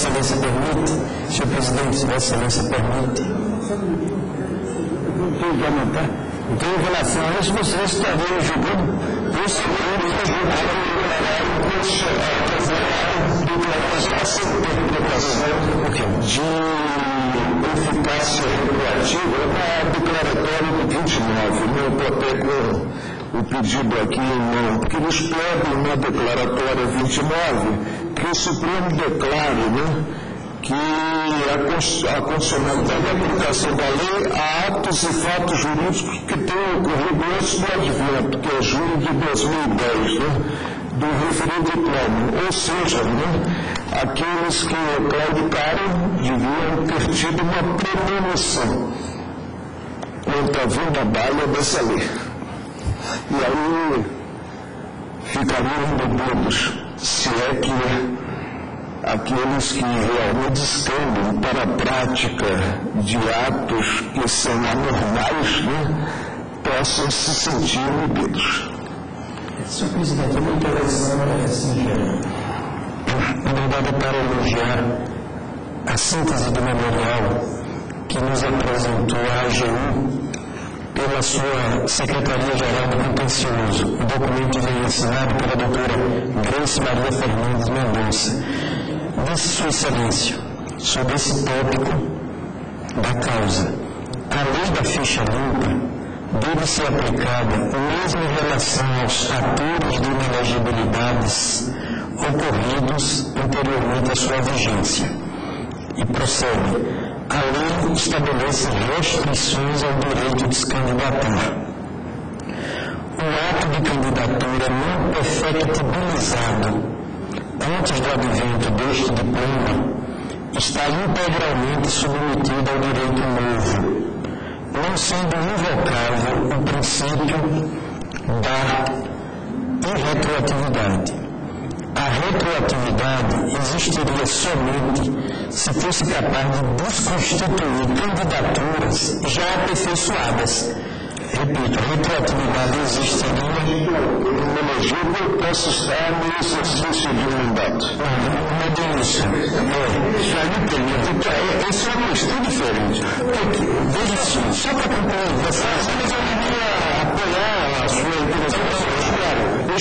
Excelência permite, senhor presidente, se Vossa Excelência permite. Então, em relação a isso, vocês estariam julgando seguros da de eficácia regulativa na declaratória de 29, não proteco o pedido aqui não, porque eles pedem na declaratória 29 que o Supremo declare né, que a, a constitucionalidade da aplicação da lei a atos e fatos jurídicos que tenham ocorrido antes do advento, que é junho de 2010, né, do referido diploma. Ou seja, né, aqueles que claudicaram deviam ter tido uma premonição contra a vinda dessa lei. E aí ficariam duvidos se é que aqueles que realmente estendem para a prática de atos que são anormais né, possam se sentir inibidos. Senhor presidente, a minha intervenção é singela. Obrigado para elogiar a síntese do memorial que nos apresentou a AGU pela sua Secretaria-Geral do Contencioso. O documento vem assinado pela doutora Grace Maria Fernandes Mendonça. Disse Sua Excelência, sobre esse tópico da causa, a lei da ficha limpa deve ser aplicada mesmo em relação aos fatores de inelegibilidades ocorridos anteriormente à sua vigência. E prossegue a lei estabelece restrições ao direito de se candidatar. O ato de candidatura não perfectibilizado antes do advento deste diploma está integralmente submetido ao direito novo, não sendo invocável o princípio da irretroatividade a retroatividade existiria somente se fosse capaz de desconstituir candidaturas já aperfeiçoadas. Repito, a retroatividade existiria inelegível posso estar no exercício de um mandato. Não, não é isso. É, já me permite. É, essa é uma questão diferente. Porque, veja só, só para concluir, você, queria apoiar a sua intervenção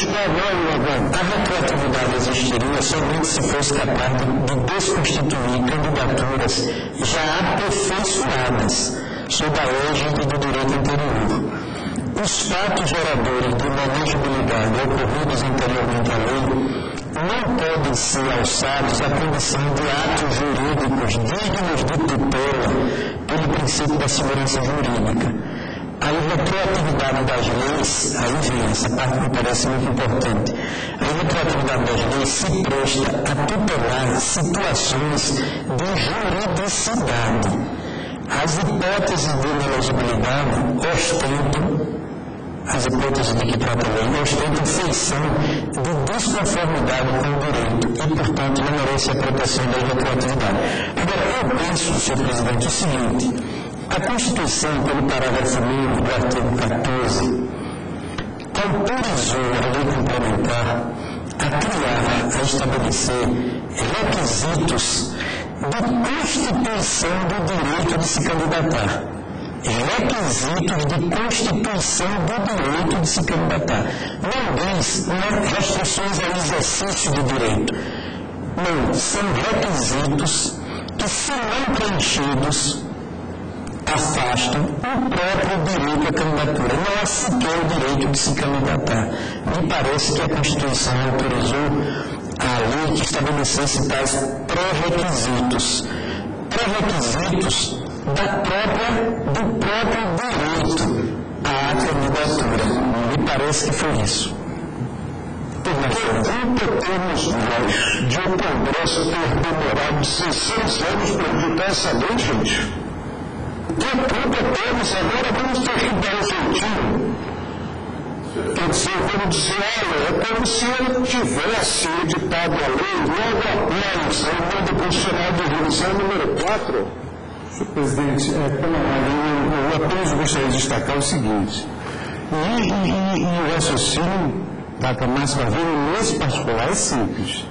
a retroatividade existiria somente se fosse capaz de desconstituir candidaturas já aperfeiçoadas sob a égide do direito anterior. Os fatos geradores de inegibilidade ocorridos anteriormente à lei não podem ser alçados à condição de atos jurídicos dignos de tutela pelo princípio da segurança jurídica a retroatividade das leis, aí vem essa parte me parece muito importante, a retroatividade das leis se presta a tutelar situações de juridicidade. As hipóteses de inelegibilidade ostentam as hipóteses de que trata a lei ostentam feição de desconformidade com o direito e, portanto, não merece a proteção da retroatividade. Agora, eu penso, senhor presidente, o seguinte, a Constituição, pelo parágrafo 1 do artigo 14, autorizou a lei complementar a criar, a estabelecer requisitos de constituição do direito de se candidatar. Requisitos de constituição do direito de se candidatar. Não diz restrições ao exercício do direito. Não, são requisitos que, se não preenchidos, afastam o próprio direito à candidatura. Não há sequer o direito de se candidatar. Me parece que a Constituição autorizou a lei que estabelecesse tais pré-requisitos. Pré-requisitos da própria, do próprio direito à candidatura. Me parece que foi isso. Quanto temos nós de um Congresso ter demorado 600 anos para editar essa lei, gente? Contudo, temos agora vamos ter que dar um jeitinho. Quer dizer, vamos dizer, olha, é como se ele tivesse editado a lei logo após a emenda constitucional de revisão número 4. Senhor presidente, é, pela eu, eu apenas gostaria de destacar o seguinte. E, e, e o raciocínio da Márcia Ravina, nesse particular, é simples.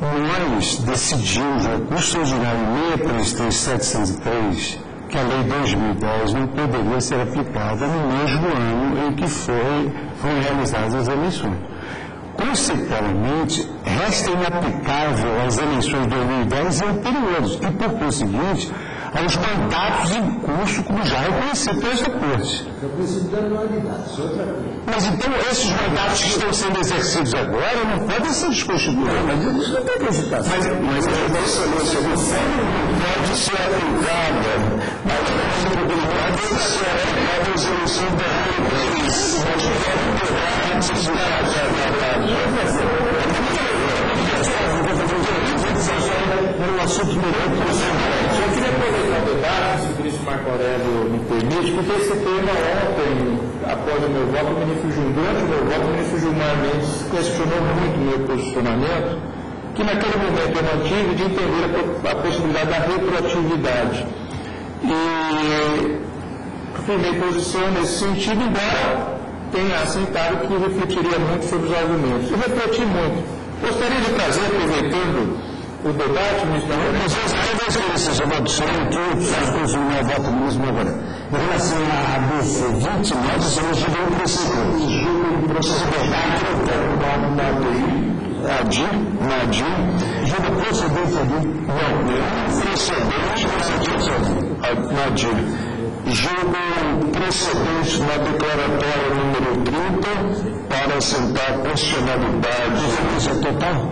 nós decidimos, o recurso ordinário 633703, que a Lei 2010 não poderia ser aplicada no mesmo ano em que foram realizadas as eleições. Conceitualmente, resta inaplicável às eleições de 2010 e anteriores, e, por conseguinte, aos mandatos em curso, como já reconhecido por esta Corte. Outra coisa. Mas então esses mandatos que estão sendo exercidos agora não podem ser desconstituídos. Mas eles não têm hesitação. Mas, mas a Excelência do Fórum pode ser aplicada, a possibilidade de ser aplicada às eleições da República. Nós tivemos debates Era um assunto que você. Eu queria aproveitar o debate, se o ministro Marco Aurélio me permite, porque esse tema ontem, após o meu voto, o ministro Gilmar, durante o meu voto, o ministro Gilmar Mendes questionou muito o meu posicionamento, que naquele momento eu não tive de entender a, a possibilidade da retroatividade. E tomei posição nesse sentido, embora tenha aceitado que refletiria muito sobre os argumentos. Eu refleti muito. Gostaria de trazer, aproveitando o debate, ministro Mas ele seja observado que faz consumir a volta mesmo agora. Em relação a BC 20, nós estamos de um princípio. O processo verdade na ADI, ADI, na ADI, julga procedente ali. não, não precedente na ADI. Julgo precedente na declaratória número 30 para assentar a constitucionalidade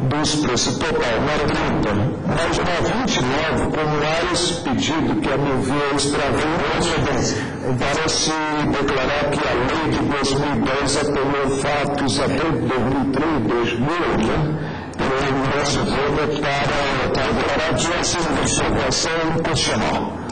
dos preços total, na 30. Mas na 29, como há esse pedido que a meu ver extravagante, para se declarar que a lei de 2010 apelou fatos até 2003, 2000, né? Pelo nosso voto para, declarar de investigação constitucional.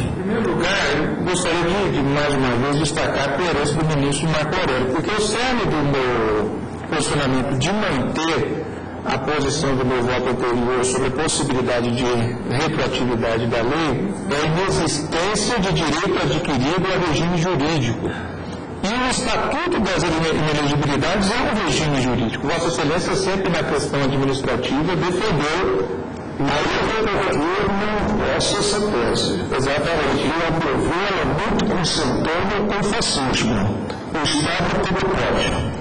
Em primeiro lugar, eu gostaria de, mais uma vez, destacar a coerência do ministro Marco Aurélio, porque o cerne do meu posicionamento de manter a posição do meu voto anterior sobre a possibilidade de retroatividade da lei é a inexistência de direito adquirido a regime jurídico. E o Estatuto das Inelegibilidades é um regime jurídico. Vossa Excelência sempre na questão administrativa defendeu Aí eu não essa essa tese. Exatamente. E a meu ver, ela muito consentânea com o fascismo. O Estado pode.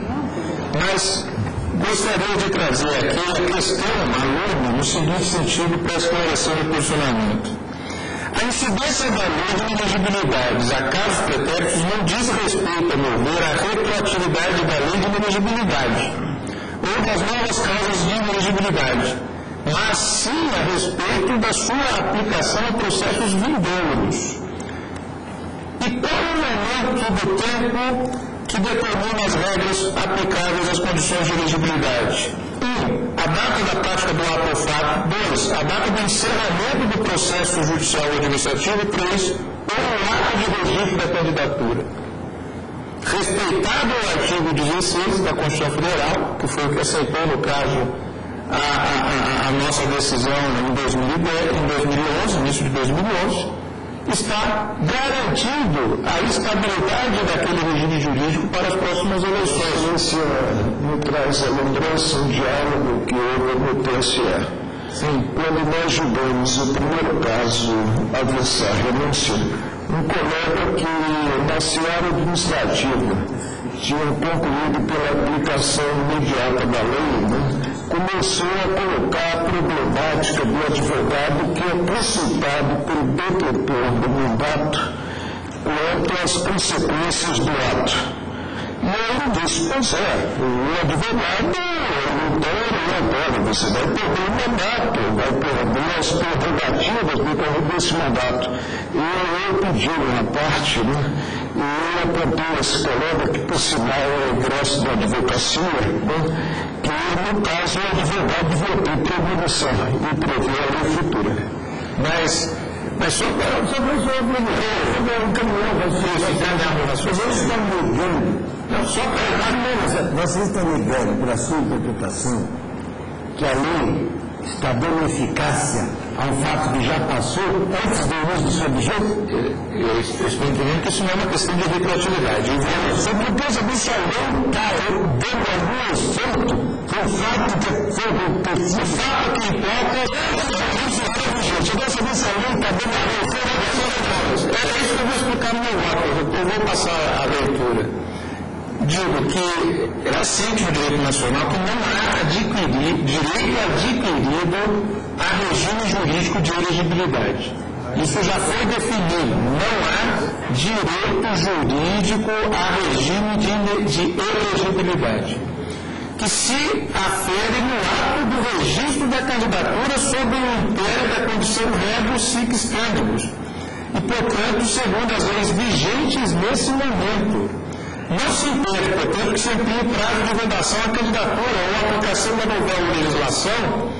Mas gostaria de trazer aqui a questão aluno no seguinte sentido para esclarecer o posicionamento. A incidência da lei de inelegibilidades a casos pretéritos não diz respeito, a meu ver, à retroatividade da lei de inelegibilidade ou das novas causas de inelegibilidade, mas sim a respeito da sua aplicação a processos vindouros. E qual é o momento do tempo que determina as regras aplicáveis às condições de elegibilidade? 1. Um, a data da prática do ato fato. 2. A data do encerramento do processo judicial ou administrativo. 3. Ou o ato de registro da candidatura. Respeitado o artigo 16 da Constituição Federal, que foi o que aceitou no caso a, a, a, nossa decisão em, 2010, em 2011, início de 2011, está garantindo a estabilidade daquele regime jurídico para as próximas eleições. Isso me traz a lembrança um diálogo que houve no TSE. Sim. Quando nós julgamos o primeiro caso avançar renúncia, um colega que na seara administrativa tinha concluído pela aplicação imediata da lei, né? Começou a colocar a problemática do advogado que é consultado pelo detentor do mandato quanto às consequências do ato. E ele disse, pois é, o advogado não tem agora, você vai perder o mandato, vai perder as prerrogativas do decorrer desse mandato. E eu pedi uma parte, né? E eu apontei esse colega que, por sinal, é o ingresso da advocacia, né? que, no caso, o advogado devia ter premonição e prever a lei futura. Mas, mas só para Só para só para um caminhão, vocês estão negando. Não, só para Vocês estão negando, pela sua interpretação, que a lei está dando eficácia a um fato que já passou antes do uso do seu objeto? Eu estou entendendo que isso não é uma questão de retroatividade. Só porque essa lei está dando algum efeito o fato que foi. O fato que importa é gente. Essa lei está dando algum efeito. É isso que eu vou explicar no meu voto. Eu vou passar a leitura digo que é assente no direito nacional que não há adquirir, direito adquirido a regime jurídico de elegibilidade. Isso já foi definido. Não há direito jurídico a regime de, de elegibilidade. Que se afere no ato do registro da candidatura sob o império da condição rebus sic scandalus. E, portanto, segundo as leis vigentes nesse momento, não se impede, portanto, que se amplie o prazo de vedação à candidatura ou à aplicação da nova legislação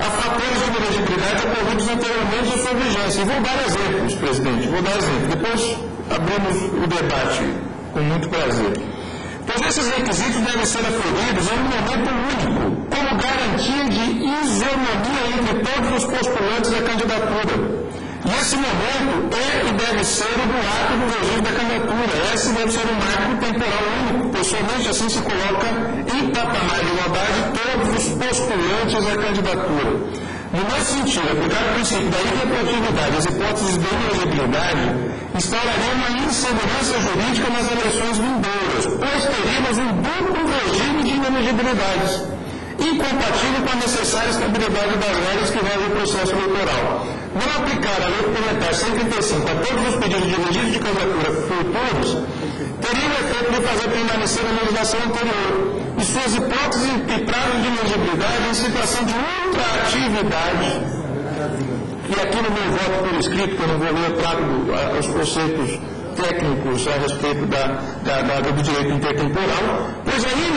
a fatores de elegibilidade ocorridos anteriormente à sua vigência. E vou dar exemplos, presidente, vou dar exemplos. Depois abrimos o debate com muito prazer. Pois esses requisitos devem ser aferidos em um momento único, como garantia de isonomia entre todos os postulantes da candidatura Nesse momento, é e deve ser o do ato do regime da candidatura. Esse deve ser um marco temporal único, pois somente assim se coloca em patamar de igualdade todos os postulantes à candidatura. No mesmo sentido, aplicar o princípio da irretroatividade às hipóteses de inelegibilidade instauraria uma insegurança jurídica nas eleições vindouras, pois teríamos um duplo regime de inelegibilidades incompatível com a necessária estabilidade das regras que regem o processo eleitoral. Não aplicar a lei complementar 135 a todos os pedidos de registro de candidatura futuros teria o efeito de fazer permanecer a legislação anterior e suas hipóteses e prazos de elegibilidade em situação de ultraatividade. E aqui no meu voto por escrito, que eu não vou ler, eu trago os conceitos técnicos a respeito da, da, da, do direito intertemporal, pois ainda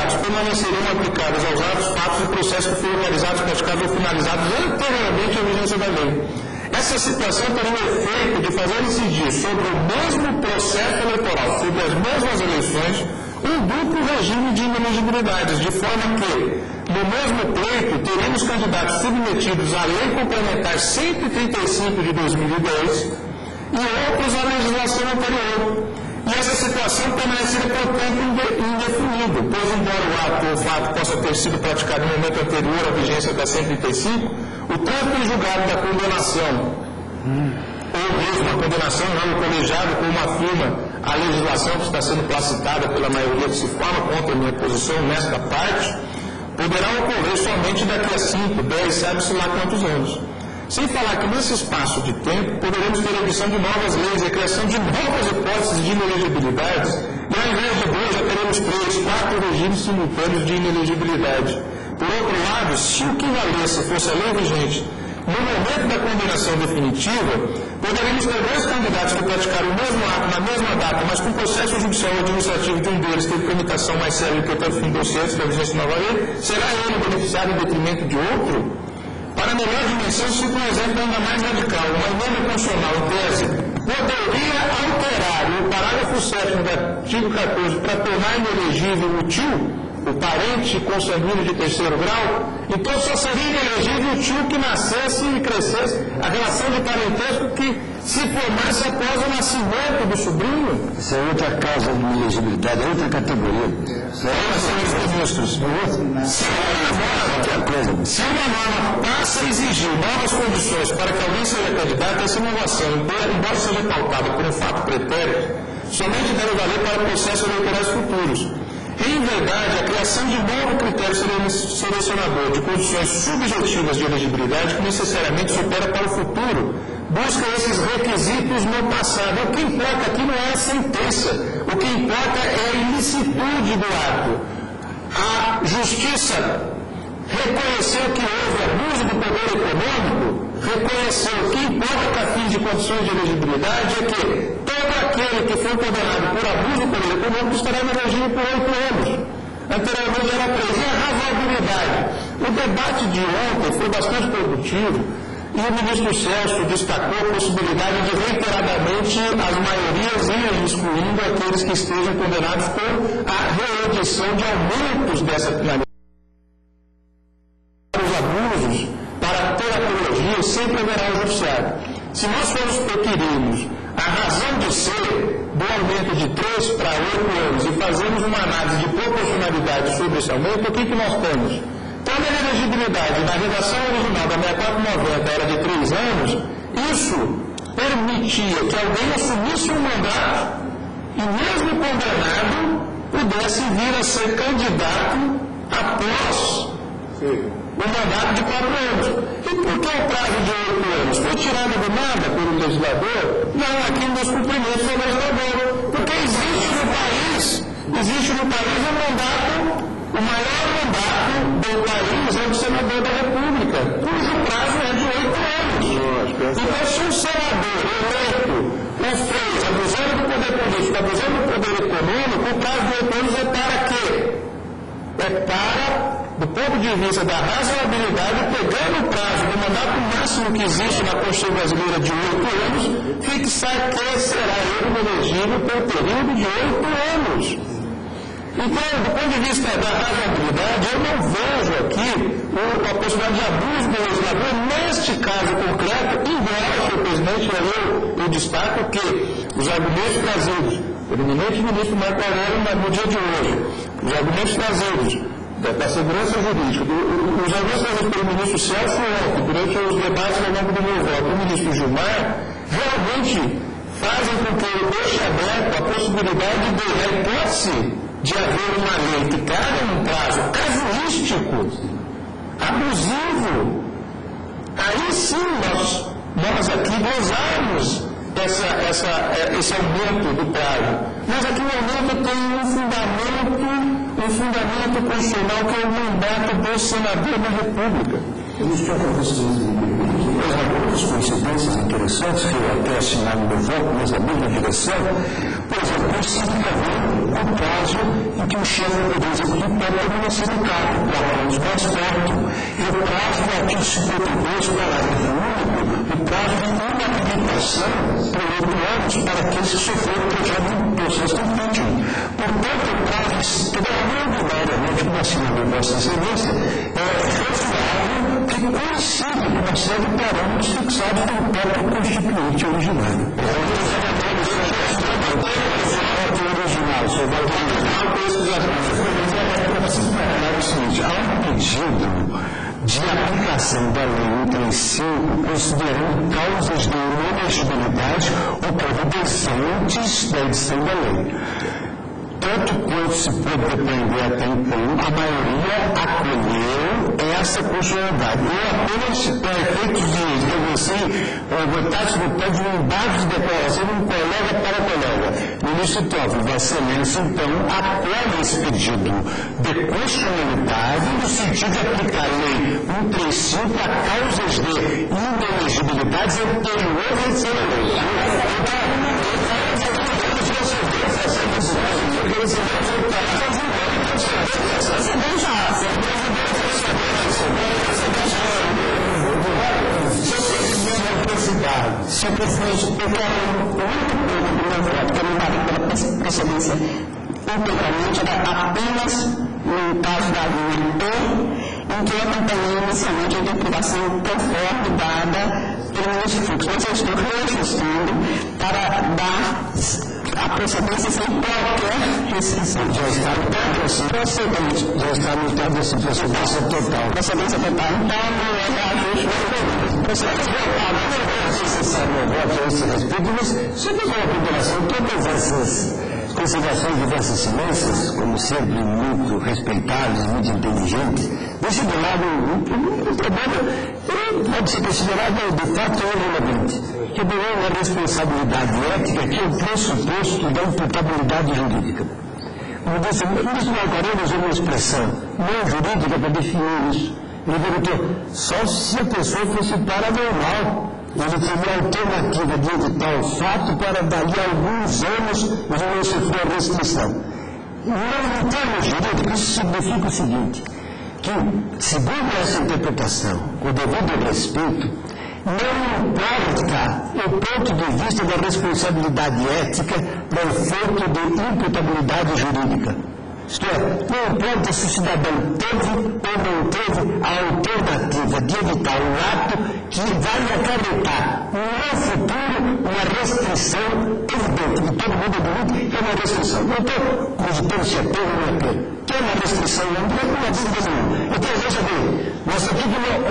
que revogados permaneceriam aplicados aos atos, fatos e processos que foram realizados, praticados ou finalizados anteriormente à vigência da lei. Essa situação teria o efeito de fazer incidir sobre o mesmo processo eleitoral, sobre as mesmas eleições, um duplo regime de inelegibilidades, de forma que, no mesmo pleito, teríamos candidatos submetidos à Lei Complementar 135 de 2010, e outros à legislação anterior. E essa situação permaneceria, portanto, indefinida, pois, embora o ato ou fato possa ter sido praticado no momento anterior à vigência da 135, o trânsito julgado da condenação, ou mesmo a condenação não colegiado, como afirma a legislação que está sendo placitada pela maioria que se forma contra a minha posição nesta parte, poderá ocorrer somente daqui a 5, 10, sabe-se lá quantos anos. Sem falar que nesse espaço de tempo poderemos ter a edição de novas leis e a criação de novas hipóteses de inelegibilidade, e ao invés de dois já teremos três, quatro regimes simultâneos de inelegibilidade. Por outro lado, se o que valesse fosse a lei vigente no momento da condenação definitiva, poderemos ter dois candidatos que praticaram o mesmo ato na mesma data, mas com processo judicial ou administrativo de um deles teve tramitação mais séria que até o fim do antes da vigência nova lei, será ele beneficiado em detrimento de outro? Para melhor dimensão, cito um exemplo ainda mais radical. Uma emenda constitucional, em tese, poderia alterar o parágrafo 7 do artigo 14 para tornar inelegível o tio, o parente consanguíneo de terceiro grau, então só seria inelegível o tio que nascesse e crescesse, a relação de parentesco que se formasse após o nascimento do sobrinho. Isso é outra causa de inelegibilidade, é outra categoria. Ministros, se uma se uma norma passa a exigir novas condições para que alguém seja candidato, essa inovação, embora seja pautada por um fato pretérito, somente deve valer para processos eleitorais futuros em verdade, a criação de novo critério selecionador de condições subjetivas de elegibilidade que necessariamente supera para o futuro busca esses requisitos no passado. O que importa aqui não é a sentença, o que importa é a ilicitude do ato. A justiça reconheceu que houve abuso do poder econômico, reconheceu que importa para fins de condições de elegibilidade é que todo aquele que foi condenado por abuso do poder econômico estará no regime por oito anos. Anteriormente era. E a razoabilidade? O debate de ontem foi bastante produtivo e o ministro Celso destacou a possibilidade de reiteradamente as maiorias irem excluindo aqueles que estejam condenados por a reedição de aumentos dessa finalidade. Aumento, o que, que nós temos? Quando a elegibilidade na redação original da 6490 era de 3 anos, isso permitia que alguém assumisse um mandato e mesmo condenado pudesse vir a ser candidato após o mandato de quatro anos. E por que o prazo de oito anos? Foi tirado do nada pelo legislador? Não, aqui nos cumprimentos do legislador. Porque existe no país, existe no país um mandato, o maior mandato do país é o senador da República, cujo prazo é de oito anos. Então, se um senador eleito o fez abusando do poder político, abusando do poder econômico, o prazo de oito anos é para quê? É para do ponto de vista da razoabilidade, pegando o prazo do mandato máximo que existe na Constituição Brasileira de oito anos, fixar que será ele elegível pelo período de oito anos. Então, do ponto de vista da razoabilidade, eu não vejo aqui a possibilidade de abuso do legislador neste caso concreto, embora, senhor presidente, eu, eu destaco que os argumentos trazidos pelo eminente ministro Marco Aurélio no dia de hoje, os argumentos trazidos da, da segurança jurídica, do, os avanços pelo ministro Celso ontem, durante os debates ao do meu voto, o ministro Gilmar, realmente fazem com que eu deixe aberto a possibilidade de, a hipótese de haver uma lei que traga um prazo casuístico, abusivo, aí sim nós, nós aqui gozarmos essa, essa, esse aumento do prazo. Mas aqui o aumento tem um fundamento um fundamento constitucional que é o mandato do senador da República. Isso algumas coincidências interessantes que eu até assinalo no meu voto, mas na mesma direção. Por exemplo, significa o prazo em que o chefe do Executivo permanecer no cargo, quatro anos mais perto, e o prazo do artigo 52, parágrafo único, o prazo de inabilitação anos para que sofreram projeto de processo impeachment. Portanto, prazo, extraordinariamente, assinalou Vossa Excelência, é razoável que coincide com uma série de parâmetros fixados pelo próprio Constituinte originário. original, sobre o seguinte, há um pedido de aplicação da Lei 135, considerando causas de inelegibilidade ocorridas antes da edição da lei tanto quanto se pôde depender até então, a maioria acolheu essa constitucionalidade. Eu apenas, para efeitos de, digamos assim, botar no pé de um dado de declaração de um colega para colega. Ministro Toffoli, Vossa Excelência, então, acolhe esse pedido de constitucionalidade no sentido de aplicar a lei 135 a causas de inelegibilidades anteriores à lei. Só presidente, eu quero o único ponto que eu não dava pela precedência integralmente era apenas no caso da linha E, em que eu acompanhei inicialmente a interpretação conforme dada pelo ministro Fux. Mas eu estou reajustando para dar a procedência sem qualquer restrição. Já está assim. Procedente. Já está anotado assim, procedência total. Procedência total. Então, não é reajuste. Não respeito, mas só fazer uma ponderação. Todas essas considerações de Vossas Excelências, como sempre muito respeitados, muito inteligentes, deixa de lado um, problema pode ser considerado de fato irrelevante, que é uma responsabilidade ética que é o pressuposto da imputabilidade jurídica. Como disse, o ministro Marcarelli usou uma expressão não jurídica para definir isso. Ele perguntou, só se a pessoa fosse paranormal ele teria alternativa de evitar o fato para dali a alguns anos ele não sofrer restrição. Em termos jurídicos, isso significa o seguinte, que, segundo essa interpretação, o devido respeito, não importa o ponto de vista da responsabilidade ética para efeito de imputabilidade jurídica. Isto é, não importa se o cidadão teve ou não teve a alternativa de evitar um ato que vai acarretar no futuro uma restrição evidente, que todo mundo admite é uma restrição. Não estou cogitando se é pena ou não é. Que é uma restrição não há dúvida nenhuma. Então, veja bem, aqui,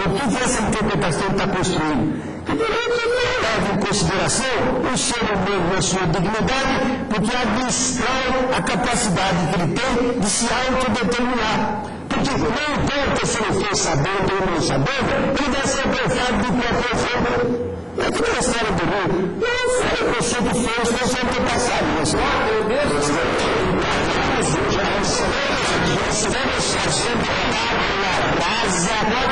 o que, que essa interpretação está construindo? Leva em consideração o ser humano na sua dignidade, porque abstrai a capacidade que ele tem de se autodeterminar. Porque não importa se ele for sabendo ou não sabendo, ele vai ser prefado de qualquer forma. É que na história do mundo, não foi o conceito fez, foi só antepassados. Mas, ah, meu Deus, já recebemos sempre na casa a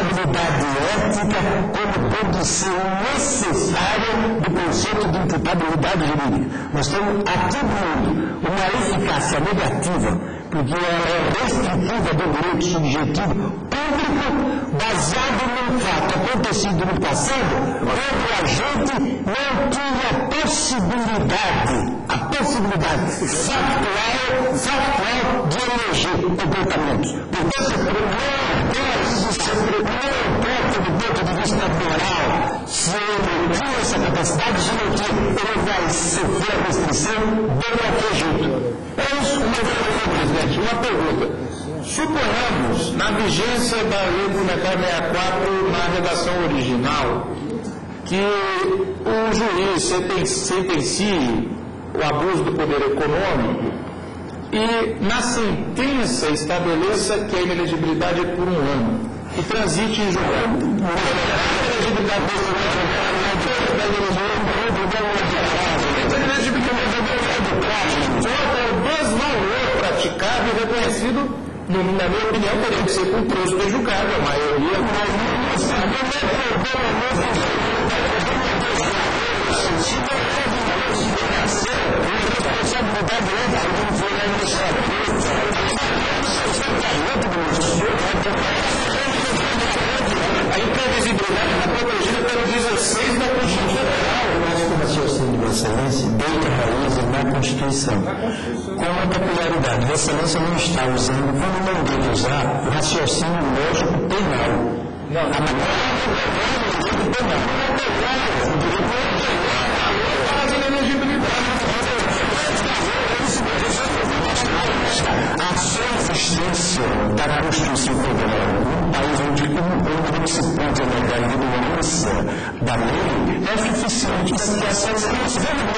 responsabilidade ética como condição necessária do conceito de imputabilidade jurídica. Nós temos atribuindo uma eficácia negativa porque ela é restritiva do direito subjetivo público baseado num fato acontecido no passado, onde a gente não tinha possibilidade, a possibilidade factual, factual de eleger comportamentos. Portanto, não importa do ponto de vista moral se ele tinha essa capacidade, não tinha, ele vai sofrer a restrição de qualquer jeito. É isso que eu presidente, uma pergunta. Suponhamos, na vigência da Lei Complementar 64, na redação original, que o juiz sentencie o abuso do poder econômico e na sentença estabeleça que a inelegibilidade é por um ano e transite em julgado. Praticado e reconhecido, no, na minha opinião, teria que ser com julgado, a maioria. Não a imprevisibilidade está protegida pelo 16 da Constituição Federal. O raciocínio de Vossa Excelência deita raízes na Constituição. Com uma peculiaridade, Vossa Excelência não está usando, quando não deve usar, o raciocínio lógico penal. Não, a matéria penal. A substância da Constituição Federal país onde um não se pode alegar ignorância da lei é suficiente para que essa que era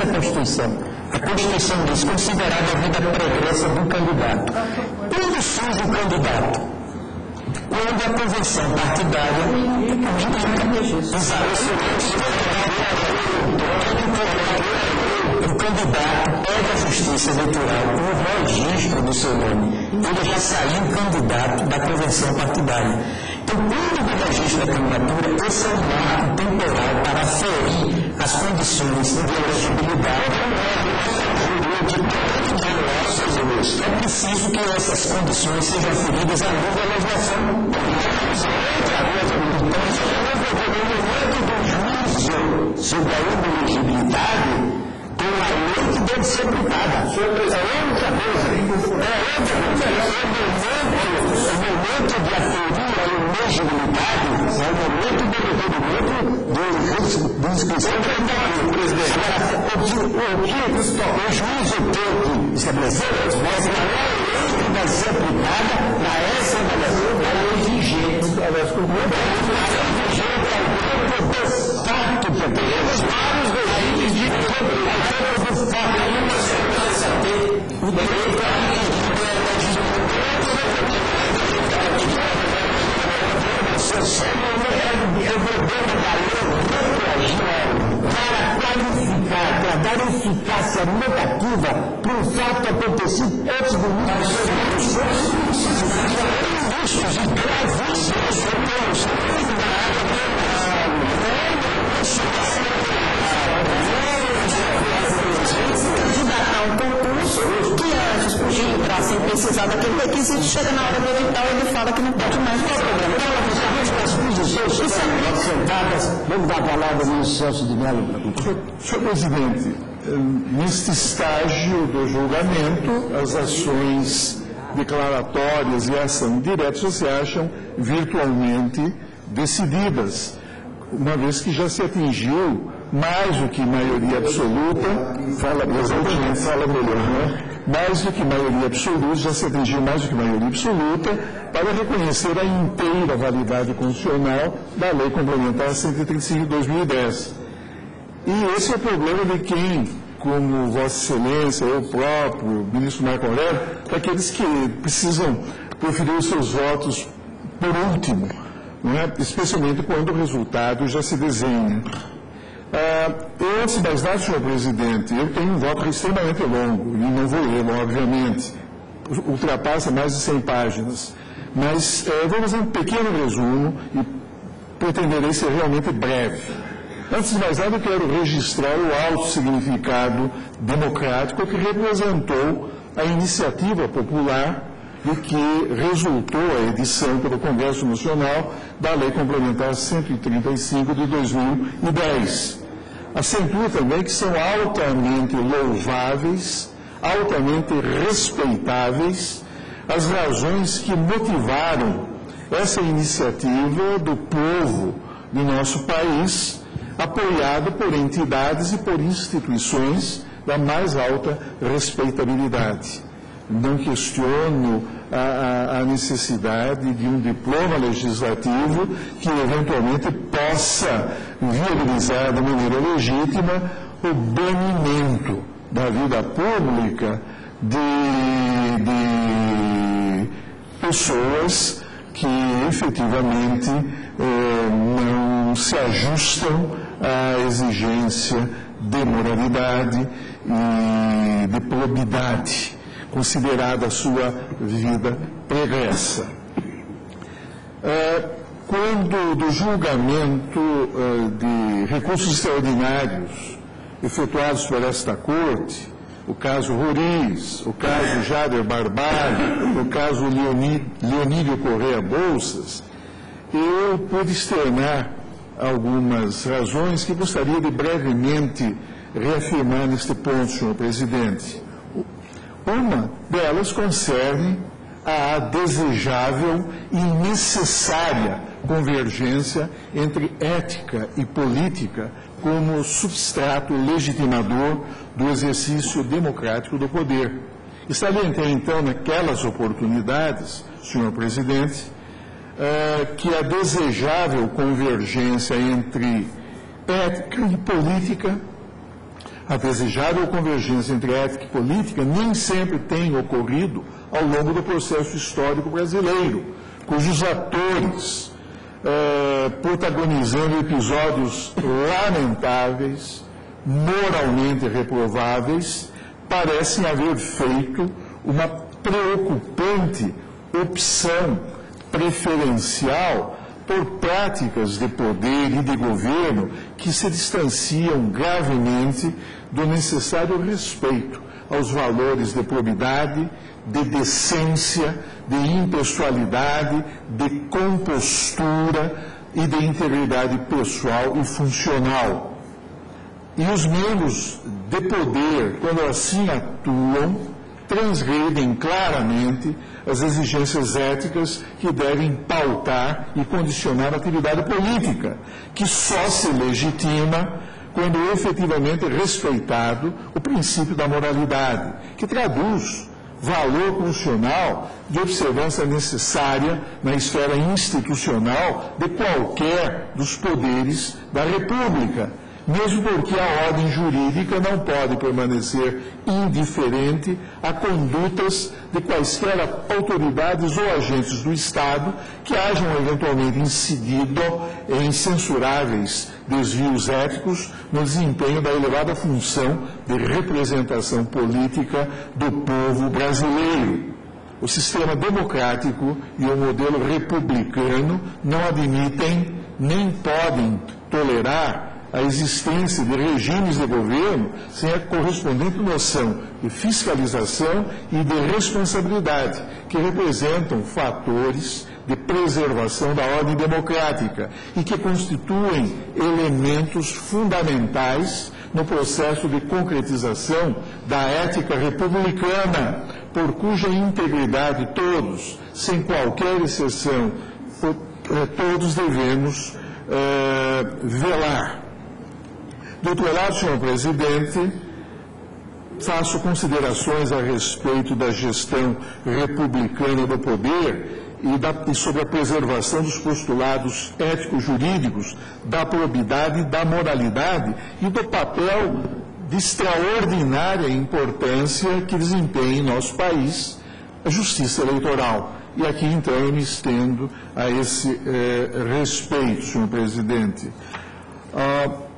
a Constituição. A Constituição diz considerada a vida pregressa do candidato. Quando surge o candidato? Quando a convenção partidária o candidato pede à justiça eleitoral o registro do seu nome. Ele já saiu candidato da convenção partidária. Então, quando o registro da candidatura, esse é um marco temporal para aferir as condições de elegibilidade é preciso que essas condições sejam aferidas à luz da legislação. Então, sobre a elegibilidade, tem uma lei que deve ser aplicada. Sobre a única coisa, é outra coisa, o momento de aferir a elegibilidade é o momento do requerimento de inscrição do presidente. Agora, o que o juiz tem que estabelecer, mas a lei que vai ser aplicada na essa avaliação da lei vigente. A lei vigente é o do fato que temos vários regimes de do fato. O direito é o governo da lei para qualificar eficácia negativa para um fato acontecido antes do início Isso é gravíssimo. de entrar sem precisar daquele requisito, chega na hora do edital e ele fala que não pode mais. Qual o problema? Vamos dar a palavra ao ministro Celso de Mello para concluir. Senhor presidente, neste estágio do julgamento, as ações declaratórias e a ação direta se acham virtualmente decididas, uma vez que já se atingiu mais do que maioria absoluta, fala, fala melhor, né? mais do que maioria absoluta, já se atingiu mais do que maioria absoluta, para reconhecer a inteira validade constitucional da Lei Complementar 135 de 2010. E esse é o problema de quem, como Vossa Excelência, eu próprio, ministro Marco Aurélio, aqueles que precisam proferir os seus votos por último, é? especialmente quando o resultado já se desenha. Ah, eu, antes de mais nada, senhor presidente, eu tenho um voto extremamente longo, e não vou lê-lo, obviamente. Ultrapassa mais de 100 páginas. Mas eh, vou fazer um pequeno resumo e pretenderei ser realmente breve. Antes de mais nada, eu quero registrar o alto significado democrático que representou a iniciativa popular e que resultou a edição pelo Congresso Nacional da Lei Complementar 135 de 2010. Acentua também que são altamente louváveis, altamente respeitáveis as razões que motivaram essa iniciativa do povo do nosso país, apoiado por entidades e por instituições da mais alta respeitabilidade. Não questiono a, a, necessidade de um diploma legislativo que eventualmente possa viabilizar de maneira legítima o banimento da vida pública de, de pessoas que efetivamente eh, não se ajustam à exigência de moralidade e de probidade considerada a sua vida pregressa. É, quando do julgamento é, de recursos extraordinários efetuados por esta Corte, o caso Roriz, o caso Jader Barbalho, o caso Leonídio Correia Bolsas, eu pude externar algumas razões que gostaria de brevemente reafirmar neste ponto, senhor presidente. Uma delas concerne a desejável e necessária convergência entre ética e política como substrato legitimador do exercício democrático do poder. E salientei, então, naquelas oportunidades, senhor presidente, eh, que a desejável convergência entre ética e política a desejável convergência entre ética e política nem sempre tem ocorrido ao longo do processo histórico brasileiro, cujos atores, eh, protagonizando episódios lamentáveis, moralmente reprováveis, parecem haver feito uma preocupante opção preferencial por práticas de poder e de governo que se distanciam gravemente do necessário respeito aos valores de probidade, de decência, de impessoalidade, de compostura e de integridade pessoal e funcional. E os membros de poder, quando assim atuam, transgredem claramente as exigências éticas que devem pautar e condicionar a atividade política, que só se legitima quando efetivamente respeitado o princípio da moralidade, que traduz valor constitucional de observância necessária na esfera institucional de qualquer dos poderes da República, mesmo porque a ordem jurídica não pode permanecer indiferente a condutas de quaisquer autoridades ou agentes do Estado que hajam eventualmente incidido em censuráveis desvios éticos no desempenho da elevada função de representação política do povo brasileiro. O sistema democrático e o modelo republicano não admitem nem podem tolerar a existência de regimes de governo sem a correspondente noção de fiscalização e de responsabilidade, que representam fatores de preservação da ordem democrática e que constituem elementos fundamentais no processo de concretização da ética republicana, por cuja integridade todos, sem qualquer exceção, eh, todos devemos eh, velar. Do outro lado, senhor presidente, faço considerações a respeito da gestão republicana do poder e, da, e, sobre a preservação dos postulados éticos jurídicos, da probidade, da moralidade e do papel de extraordinária importância que desempenha em nosso país a justiça eleitoral. E aqui, então, eu me estendo a esse eh, respeito, senhor presidente. Ah,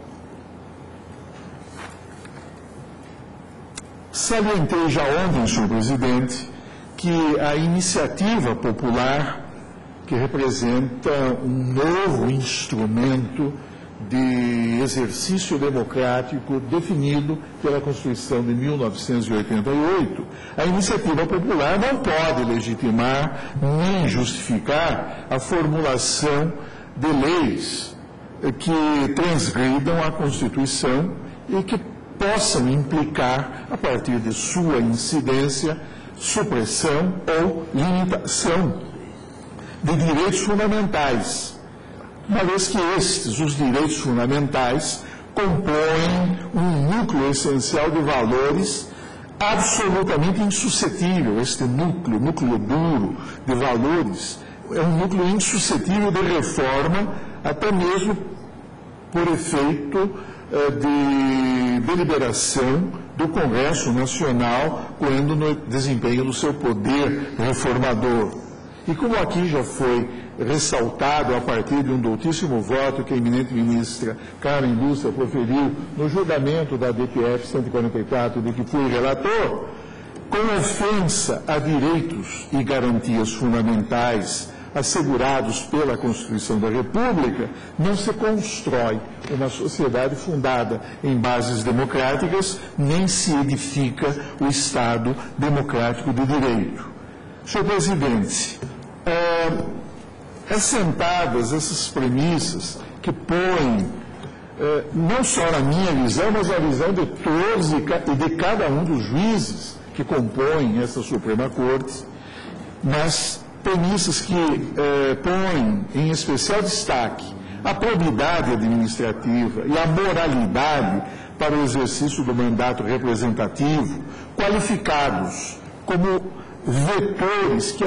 Salientei já ontem, senhor presidente, que a iniciativa popular, que representa um novo instrumento de exercício democrático definido pela Constituição de 1988, a iniciativa popular não pode legitimar nem justificar a formulação de leis que transgridam a Constituição e que possam implicar, a partir de sua incidência, supressão ou limitação de direitos fundamentais, uma vez que estes, os direitos fundamentais, compõem um núcleo essencial de valores absolutamente insuscetível. Este núcleo, núcleo duro de valores, é um núcleo insuscetível de reforma, até mesmo por efeito de deliberação do Congresso Nacional quando no desempenho do seu poder reformador. E como aqui já foi ressaltado a partir de um doutíssimo voto que a eminente ministra Karen Lúcia proferiu no julgamento da DPF 144, de que fui relator, com ofensa a direitos e garantias fundamentais assegurados pela Constituição da República, não se constrói uma sociedade fundada em bases democráticas, nem se edifica o Estado democrático de direito. Senhor presidente, é, assentadas essas premissas que põem, é, não só na minha visão, mas na visão de todos e de cada um dos juízes que compõem essa Suprema Corte, mas premissas que eh, põem em especial destaque a probidade administrativa e a moralidade para o exercício do mandato representativo, qualificados como vetores que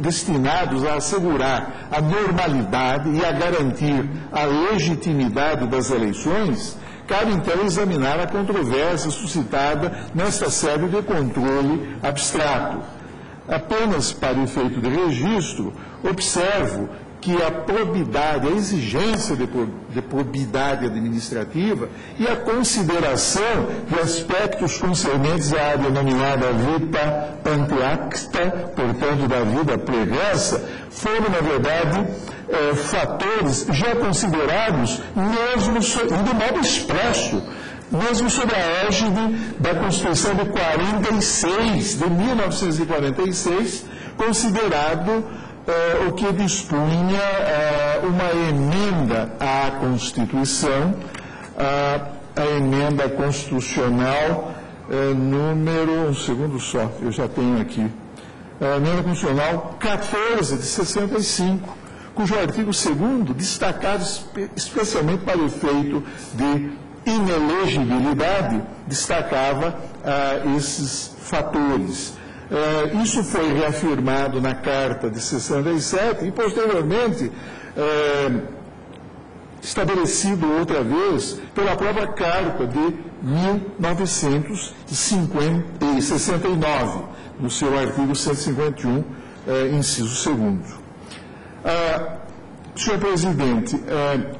destinados a assegurar a normalidade e a garantir a legitimidade das eleições, cabe então examinar a controvérsia suscitada nesta série de controle abstrato Apenas para efeito de registro, observo que a probidade, a exigência de, de probidade administrativa e a consideração de aspectos concernentes à denominada vita panteacta, portanto, da vida pregressa, foram, na verdade, eh, fatores já considerados mesmo de modo expresso mesmo sob a égide da Constituição de 46, de 1946, considerado eh, o que dispunha eh, uma emenda à Constituição, a emenda constitucional eh, número, um segundo só, eu já tenho aqui, a emenda constitucional 14 de 65, cujo artigo 2 destacado espe especialmente para o efeito de inelegibilidade destacava ah, esses fatores. Ah, isso foi reafirmado na Carta de 67 e, posteriormente, ah, estabelecido outra vez pela própria Carta de 1969, no seu artigo 151, eh, inciso 2. Ah, senhor presidente, eh,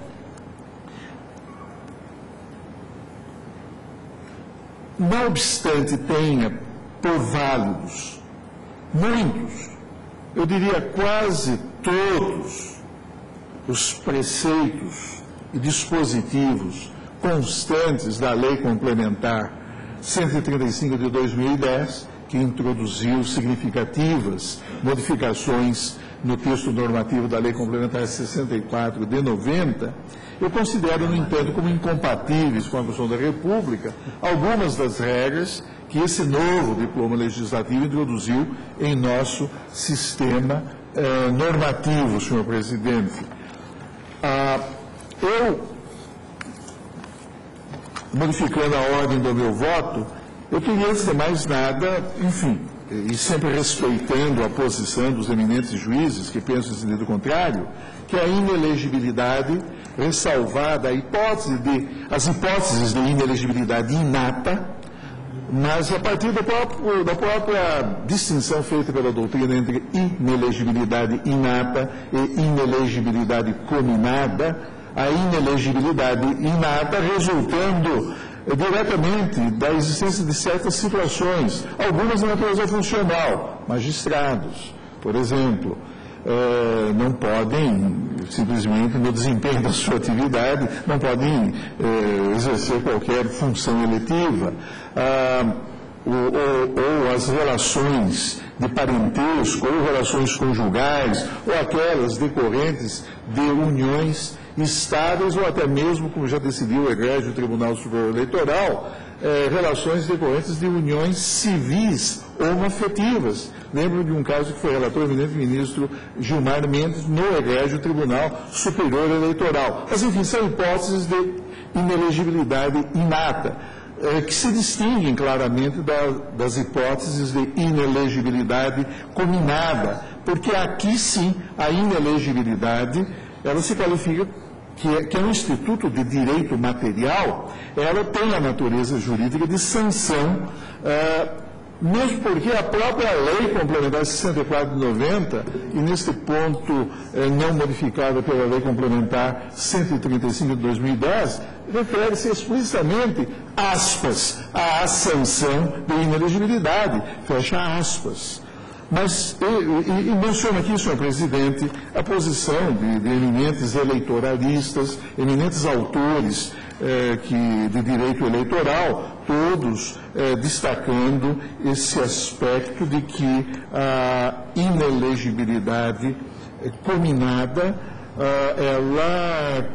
não obstante tenha por válidos muitos, eu diria quase todos, os preceitos e dispositivos constantes da Lei Complementar 135 de 2010, que introduziu significativas modificações no texto normativo da Lei Complementar 64 de 90, eu considero, no entanto, como incompatíveis com a Constituição da República algumas das regras que esse novo diploma legislativo introduziu em nosso sistema eh, normativo, senhor presidente. Ah, eu, modificando a ordem do meu voto, eu queria, antes de mais nada, enfim, e sempre respeitando a posição dos eminentes juízes que pensam em sentido contrário, que a inelegibilidade, ressalvada a hipótese de, as hipóteses de inelegibilidade inata, mas a partir próprio, da própria distinção feita pela doutrina entre inelegibilidade inata e inelegibilidade combinada, a inelegibilidade inata resultando diretamente da existência de certas situações, algumas de natureza funcional, magistrados, por exemplo, eh, não podem, simplesmente no desempenho da sua atividade, não podem eh, exercer qualquer função eletiva. Ah, ou, ou, ou, as relações de parentesco, ou relações conjugais, ou aquelas decorrentes de uniões estáveis ou até mesmo, como já decidiu o Egrégio Tribunal Superior Eleitoral, eh, relações decorrentes de uniões civis ou afetivas. Lembro de um caso que foi relator do eminente ministro Gilmar Mendes no Egrégio Tribunal Superior Eleitoral. Mas, enfim, são hipóteses de inelegibilidade inata, eh, que se distinguem claramente da, das hipóteses de inelegibilidade combinada, porque aqui sim a inelegibilidade ela se qualifica que é, que é um instituto de direito material, ela tem a natureza jurídica de sanção, é, mesmo porque a própria lei complementar 64 de 90, e neste ponto é, não modificada pela lei complementar 135 de 2010, refere-se explicitamente, aspas, à sanção de inelegibilidade, fecha aspas. Mas, e, e, e menciono aqui, senhor presidente, a posição de, de eminentes eleitoralistas, eminentes autores eh, que, de direito eleitoral, todos eh, destacando esse aspecto de que a inelegibilidade eh, combinada, ah, ela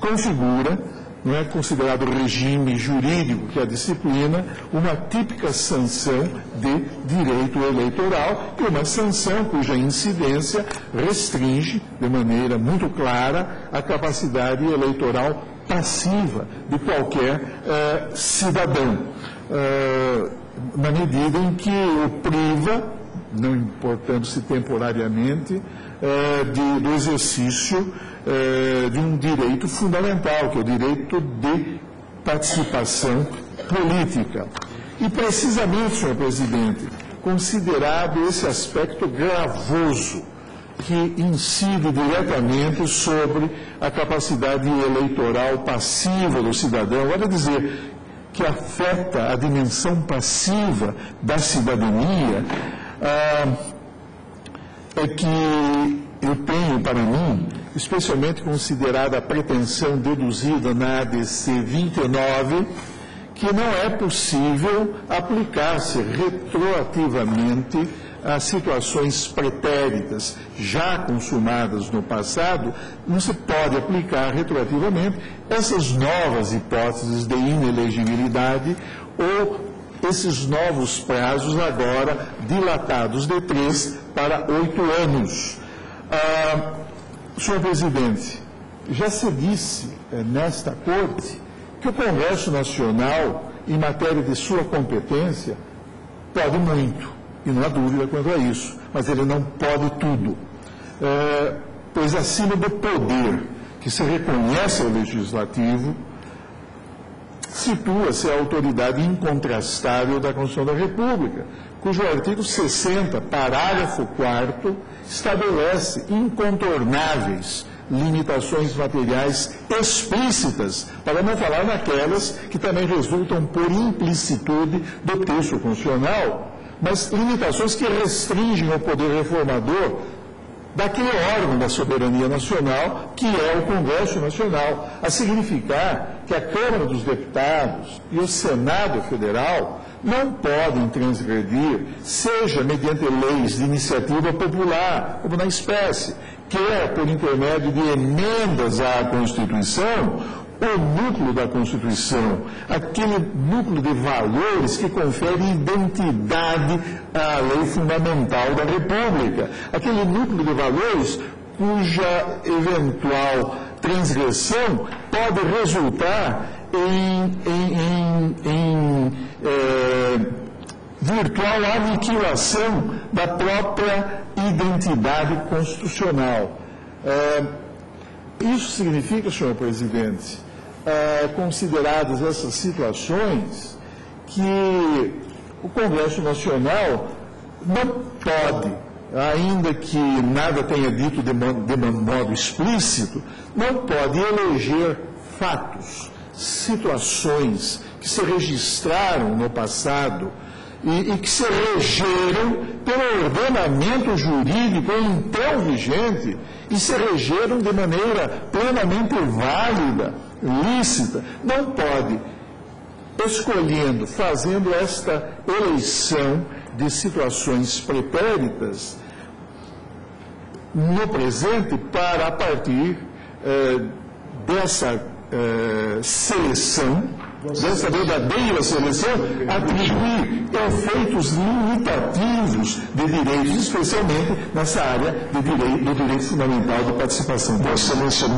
configura não é considerado regime jurídico, que a disciplina, uma típica sanção de direito eleitoral, e uma sanção cuja incidência restringe de maneira muito clara a capacidade eleitoral passiva de qualquer eh, cidadão, eh, na medida em que o priva, não importando-se temporariamente, eh, de, do exercício eh, de um direito fundamental, que é o direito de participação política. E precisamente, senhor presidente, considerado esse aspecto gravoso que incide diretamente sobre a capacidade eleitoral passiva do cidadão, vale dizer, que afeta a dimensão passiva da cidadania, ah, é que eu tenho para mim, especialmente considerada a pretensão deduzida na ADC 29, que não é possível aplicar-se retroativamente a situações pretéritas já consumadas no passado, não se pode aplicar retroativamente essas novas hipóteses de inelegibilidade ou esses novos prazos agora dilatados de três para oito anos. Ah, senhor presidente, já se disse eh, nesta corte que o Congresso Nacional, em matéria de sua competência, pode muito, e não há dúvida quanto a isso, mas ele não pode tudo. Eh, pois acima do poder que se reconhece ao Legislativo, situa-se a autoridade incontrastável da Constituição da República, cujo artigo 60, parágrafo 4 estabelece incontornáveis limitações materiais explícitas, para não falar naquelas que também resultam por implicitude do texto constitucional, mas limitações que restringem o poder reformador daquele órgão da soberania nacional, que é o Congresso Nacional, a significar que a Câmara dos Deputados e o Senado Federal não podem transgredir, seja mediante leis de iniciativa popular, como na espécie, quer por intermédio de emendas à Constituição, o núcleo da Constituição, aquele núcleo de valores que confere identidade à lei fundamental da República, aquele núcleo de valores cuja eventual transgressão pode resultar em, em, em, em é, virtual aniquilação da própria identidade constitucional. É, isso significa, senhor presidente, é, consideradas essas situações, que o Congresso Nacional não pode, ainda que nada tenha dito de, de modo explícito, não pode eleger fatos, situações que se registraram no passado e, e que se regeram pelo ordenamento jurídico então vigente e se regeram de maneira plenamente válida, lícita. Não pode, escolhendo, fazendo esta eleição de situações pretéritas no presente para, a partir eh, dessa eh, seleção, dessa verdadeira seleção, atribuir efeitos limitativos de direitos, especialmente nessa área de direito, do direito fundamental de participação. Vossa Excelência,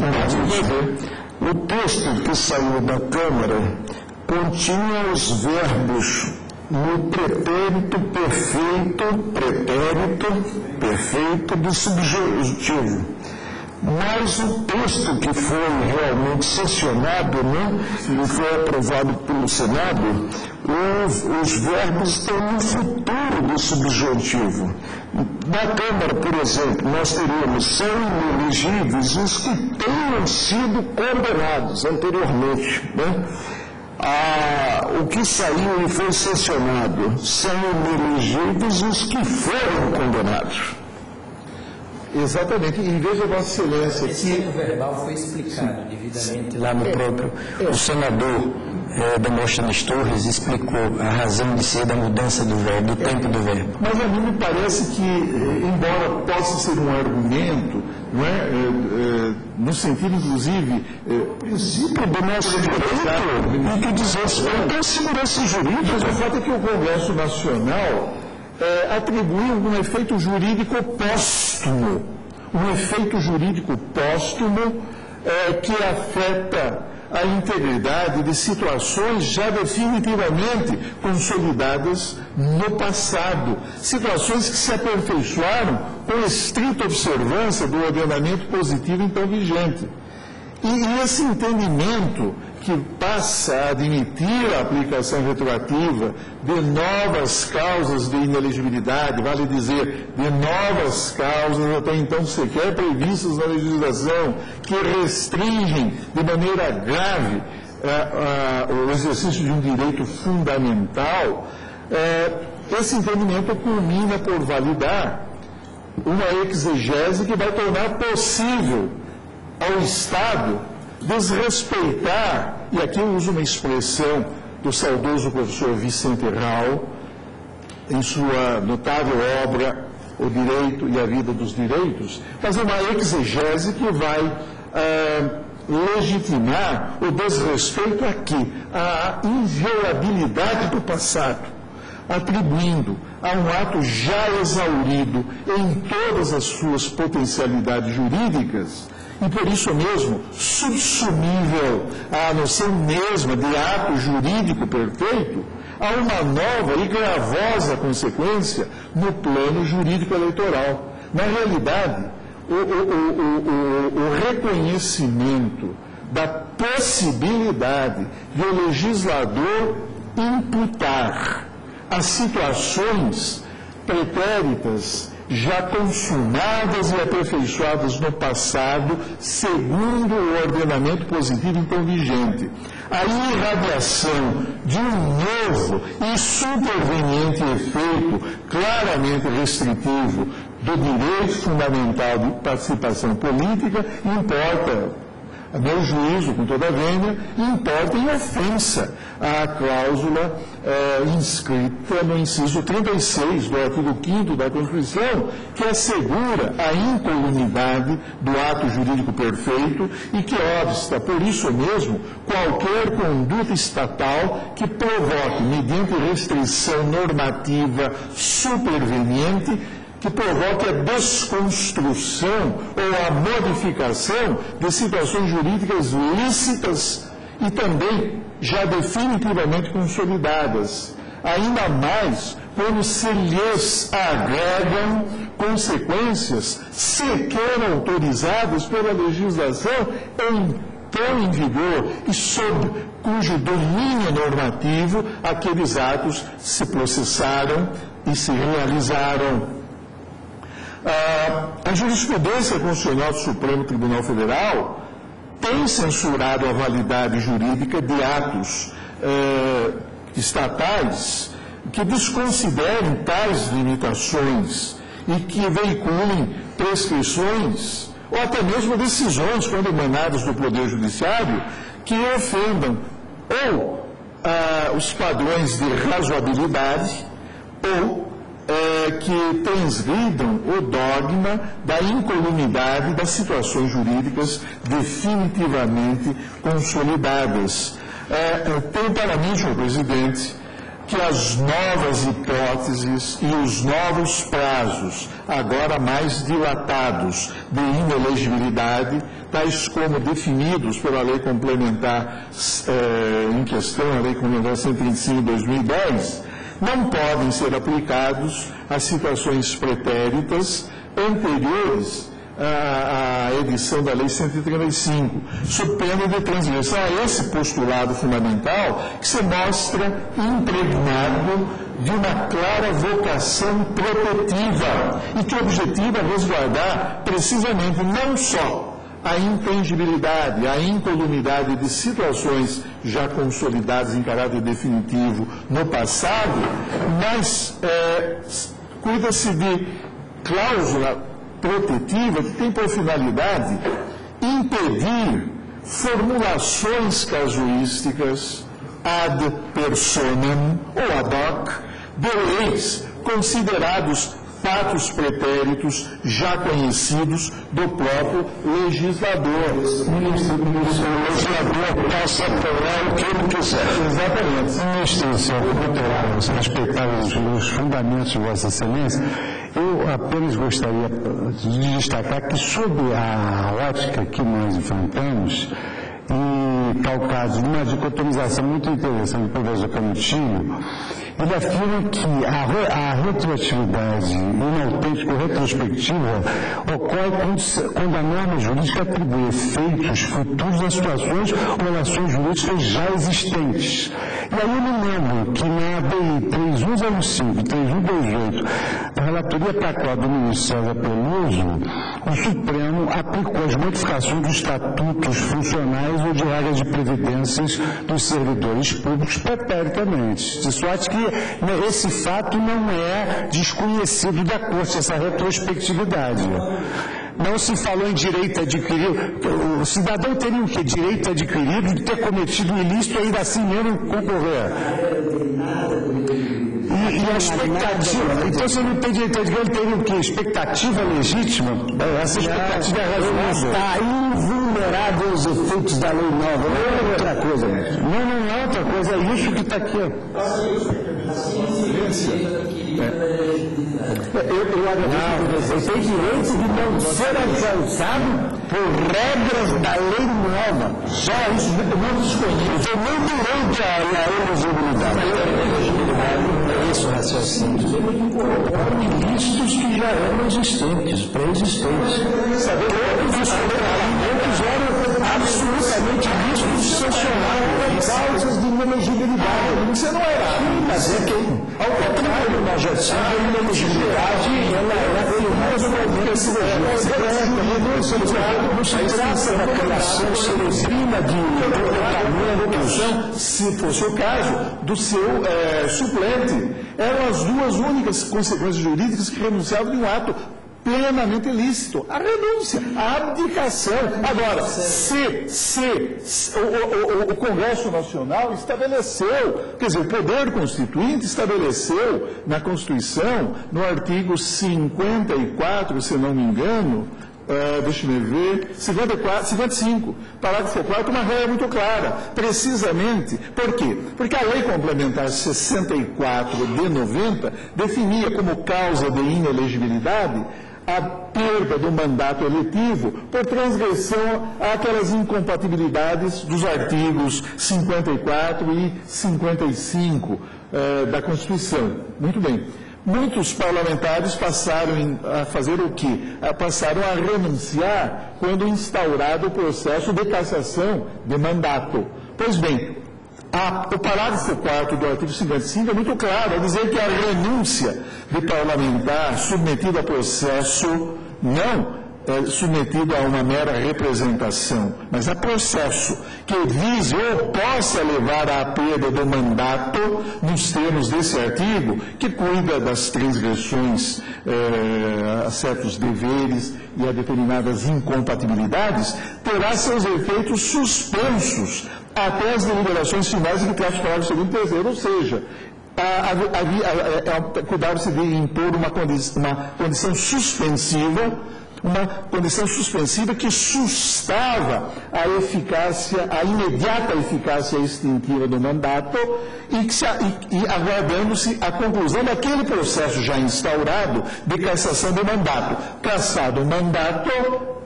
o texto que saiu da Câmara continha os verbos no pretérito perfeito, pretérito perfeito do subjuntivo mas o texto que foi realmente sancionado, né, e foi aprovado pelo Senado, os, os verbos estão no futuro do subjuntivo. Na Câmara, por exemplo, nós teríamos são inelegíveis os que tenham sido condenados anteriormente. Né? O que saiu e foi sancionado são inelegíveis os que foram condenados. Exatamente. E veja, Vossa Excelência, que. O verbal foi explicado Sim. devidamente lá no próprio. O senador é, Demóstenes Torres explicou a razão de ser da mudança do verbo, do tempo do verbo. Mas a mim me parece que, eh, embora possa ser um argumento, não é, é, é no sentido, inclusive, o princípio do nosso direito, e que diz respeito à segurança jurídica. Mas o fato é que o Congresso Nacional é, um efeito jurídico póstumo, um efeito jurídico póstumo é, que afeta a integridade de situações já definitivamente consolidadas no passado, situações que se aperfeiçoaram com estrita observância do ordenamento positivo então vigente. E, e esse entendimento que passa a admitir a aplicação retroativa de novas causas de inelegibilidade, vale dizer, de novas causas até então sequer previstas na legislação, que restringem de maneira grave eh, o exercício de um direito fundamental, eh, esse entendimento culmina por validar uma exegese que vai tornar possível ao Estado desrespeitar, e aqui eu uso uma expressão do saudoso professor Vicente Rao, em sua notável obra O Direito e a Vida dos Direitos, fazer uma exegese que vai ah, legitimar o desrespeito aqui, à inviolabilidade do passado, atribuindo a um ato já exaurido em todas as suas potencialidades jurídicas, e por isso mesmo subsumível à noção mesma de ato jurídico perfeito, há uma nova e gravosa consequência no plano jurídico eleitoral. Na realidade, o, o, o, o reconhecimento da possibilidade de o legislador imputar as situações pretéritas já consumadas e aperfeiçoadas no passado, segundo o ordenamento positivo então vigente. A irradiação de um novo e superveniente efeito claramente restritivo do direito fundamental de participação política importa a meu juízo, com toda a vênia, importa em ofensa à cláusula eh, inscrita no inciso 36 do artigo 5 da Constituição, que assegura a incolumidade do ato jurídico perfeito e que obsta, por isso mesmo, qualquer conduta estatal que provoque, mediante restrição normativa superveniente, que provoque a desconstrução ou a modificação de situações jurídicas lícitas e também já definitivamente consolidadas, ainda mais quando se lhes agregam consequências sequer autorizadas pela legislação então em vigor e sob cujo domínio normativo aqueles atos se processaram e se realizaram. Ah, a jurisprudência constitucional do Supremo Tribunal Federal tem censurado a validade jurídica de atos eh, estatais que desconsiderem tais limitações e que veiculem prescrições ou até mesmo decisões, quando emanadas do Poder Judiciário, que ofendam ou ah, os padrões de razoabilidade ou é, que transgridam o dogma da incolumidade das situações jurídicas definitivamente consolidadas. É, é tem para mim, senhor presidente, que as novas hipóteses e os novos prazos, agora mais dilatados, de inelegibilidade, tais como definidos pela lei complementar é, em questão, a lei complementar 125 de 2010, não podem ser aplicados a situações pretéritas anteriores à, edição da Lei 135, sob pena de transgressão a esse postulado fundamental que se mostra impregnado de uma clara vocação protetiva e que objetiva resguardar precisamente não só a intangibilidade, a incolumidade de situações já consolidadas em caráter definitivo no passado, mas é, cuida-se de cláusula protetiva que tem por finalidade impedir formulações casuísticas ad personam ou ad hoc de leis considerados fatos pretéritos já conhecidos do próprio legislador. O legislador possa apoiar o que ele quiser. Exatamente. Ministro, senhor respeitar os fundamentos de Vossa Excelência, eu apenas gostaria de destacar que, sob a ótica que nós enfrentamos, e calcados numa dicotomização muito interessante do professor Camutinho, ele afirma que a, a retroatividade inautêntica ou retrospectiva ocorre quando, quando, a norma jurídica atribui efeitos futuros a situações ou relações jurídicas já existentes. E aí eu me lembro que na ABI 3105 e 3128, a relatoria para do ministro César Peluso, o Supremo aplicou as modificações dos estatutos funcionais ou de regras de previdências dos servidores públicos pretéricamente. De sorte que né, esse fato não é desconhecido da Corte, essa retrospectividade. Não se falou em direito adquirido. O cidadão teria o quê? Direito adquirido de ter cometido um ilícito e ainda assim mesmo concorrer. E, e a expectativa. Então, se ele não tem direito adquirido, ele teria o quê? Expectativa legítima? Essa expectativa é razoável. Está invulnerável aos efeitos da lei nova. Não é outra coisa. Não, não é outra coisa. É isso que está aqui. Eu, eu agradeço. Você tem direito de não ser alcançado por regras da lei nova. Só isso não desconheço. Eu durante a, a elegibilidade. O raciocínio. Incorporam ilícitos que já eram existentes, pré-existentes. Saber que parlamentos eram absolutamente ilícitos sancionados, causas de inelegibilidade. Isso não era. Mas é que, ao contrário, já tínhamos a inelegibilidade, ela era firmada momento se não se trata daquela ação cerebrina de comportamento, se fosse o caso, do seu é, suplente. Eram as duas únicas consequências jurídicas que renunciavam de um ato plenamente ilícito. A renúncia, a abdicação. Agora, se, se, se o, o, o, Congresso Nacional estabeleceu, quer dizer, o poder constituinte estabeleceu na Constituição, no artigo 54, se não me engano, Uh, deixa eu ver, 54, 55, parágrafo 4, uma regra muito clara. Precisamente, por quê? Porque a lei complementar 64 de 90 definia como causa de inelegibilidade a perda do mandato eletivo por transgressão àquelas incompatibilidades dos artigos 54 e 55 eh, da Constituição. Muito bem. Muitos parlamentares passaram a fazer o quê? Passaram a renunciar quando instaurado o processo de cassação de mandato. Pois bem, a, o parágrafo 4 do artigo 55 é muito claro, a dizer que a renúncia de parlamentar submetido a processo não é, submetido a uma mera representação, mas a processo que vise ou possa levar à perda do mandato, nos termos desse artigo, que cuida das transgressões é, a certos deveres e a determinadas incompatibilidades, terá seus efeitos suspensos até as deliberações finais que os parágrafos segundo e terceiro, ou seja, cuidava-se de impor uma, uma condição suspensiva uma condição suspensiva que sustava a eficácia, a imediata eficácia extintiva do mandato e, e, e aguardando-se a conclusão daquele processo já instaurado de cassação do mandato. Cassado o mandato,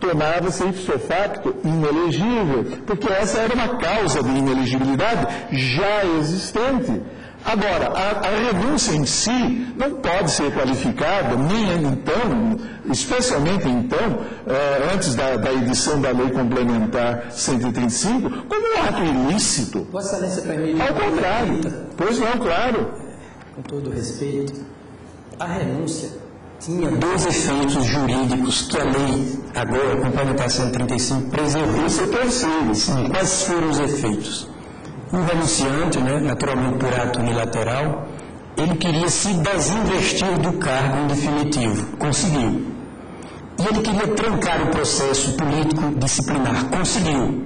tornava-se ipso facto inelegível, porque essa era uma causa de inelegibilidade já existente. Agora, a, a, renúncia em si não pode ser qualificada, nem então, especialmente então, eh, antes da, da, edição da Lei Complementar 135, como um ato ilícito. Vossa Excelência permite. Ao contrário. Pois não, claro. Com todo respeito, a renúncia tinha dois efeitos jurídicos que a lei, agora, Complementar 135, preservou. Esse é terceiro. Sim. Quais foram os efeitos? O renunciante, né, naturalmente por ato unilateral, ele queria se desinvestir do cargo em definitivo. Conseguiu. E ele queria trancar o processo político disciplinar. Conseguiu.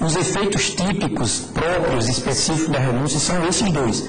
Os efeitos típicos, próprios, específicos da renúncia são esses dois.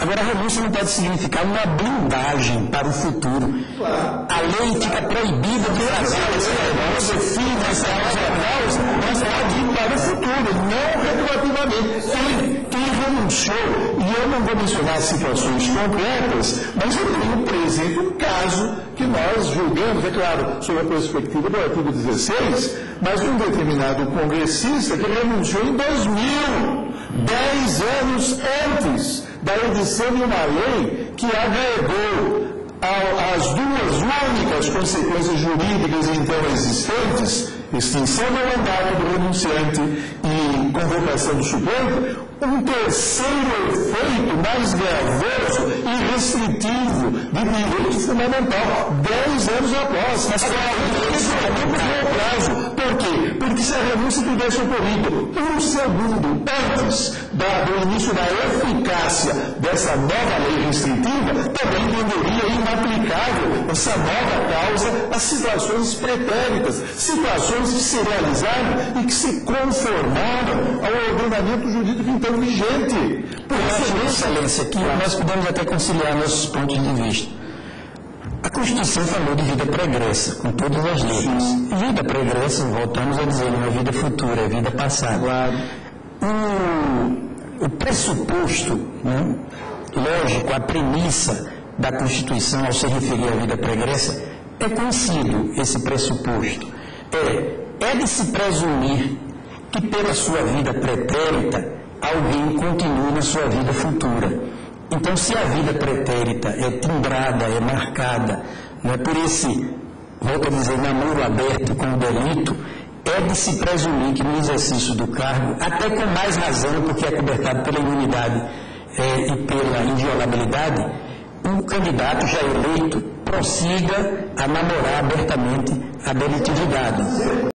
Agora, a renúncia não pode significar uma blindagem para o futuro. A lei fica proibida de fazer essa renúncia, fim essa causa, mas pode ir para o futuro, não retroativamente. Quem, quem renunciou, e eu não vou mencionar situações concretas, mas eu tenho presente um caso que nós julgamos, é claro, sob a perspectiva do artigo 16, mas um determinado congressista que renunciou em 2000, 10 anos antes da edição de uma lei que agregou as duas únicas consequências jurídicas então existentes, extinção do mandato do renunciante e convocação do suplente, um terceiro efeito mais gravoso e restritivo de direito fundamental, dez anos após. Agora, isso é muito prazo. Por quê? Porque se a renúncia tivesse ocorrido um segundo antes da, do início da eficácia dessa nova lei restritiva, também entenderia inaplicável essa nova causa às situações pretéritas, situações que se realizaram e que se conformaram ao ordenamento jurídico então vigente. Por excelência, que nós podemos até conciliar nossos pontos de vista. A Constituição falou de vida pregressa, com todas as letras. Vida pregressa, voltamos a dizer, não é vida futura, é vida passada. Claro. O, o pressuposto, né, lógico, a premissa da Constituição ao se referir à vida pregressa, é conhecido esse pressuposto. É é de se presumir que pela sua vida pretérita, alguém continue na sua vida futura. Então, se a vida pretérita é timbrada, é marcada não é por esse, volto a dizer, namoro aberto com o delito, é de se presumir que no exercício do cargo, até com mais razão, porque é cobertado pela imunidade é, e pela inviolabilidade, um candidato já eleito prossiga a namorar abertamente a delitividade.